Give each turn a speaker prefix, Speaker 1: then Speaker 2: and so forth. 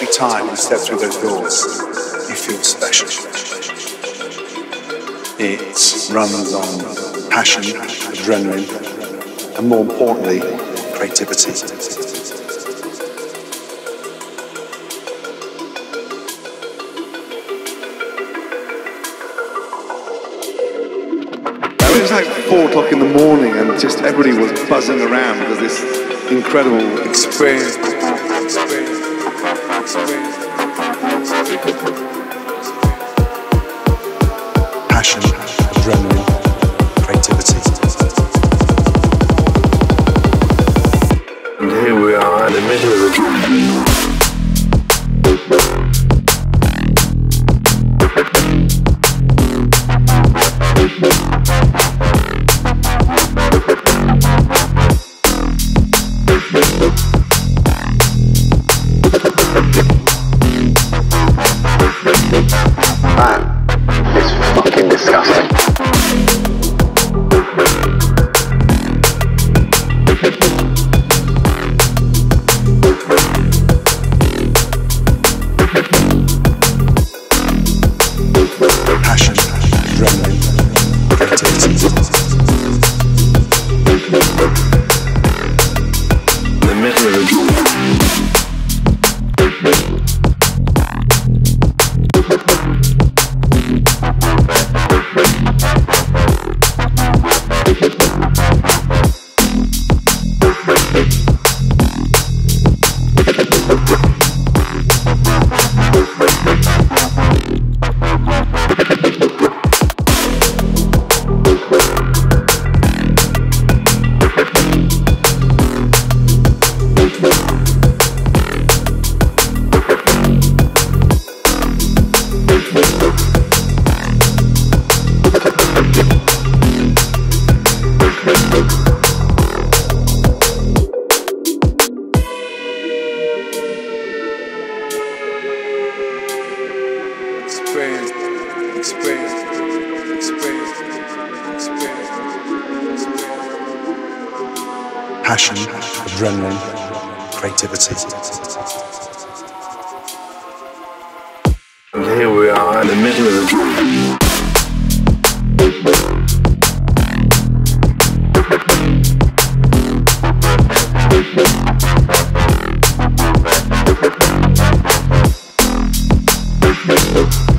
Speaker 1: Every time you step through those doors, you feel special. It runs on passion, adrenaline, and more importantly, creativity.
Speaker 2: It was like four o'clock in the morning, and just everybody was buzzing around because this incredible
Speaker 1: Experience. Passion, adrenaline, creativity.
Speaker 3: And here we are in the middle of the
Speaker 4: That
Speaker 1: passion, adrenaline, creativity.
Speaker 3: And here we are in the middle of the. Thank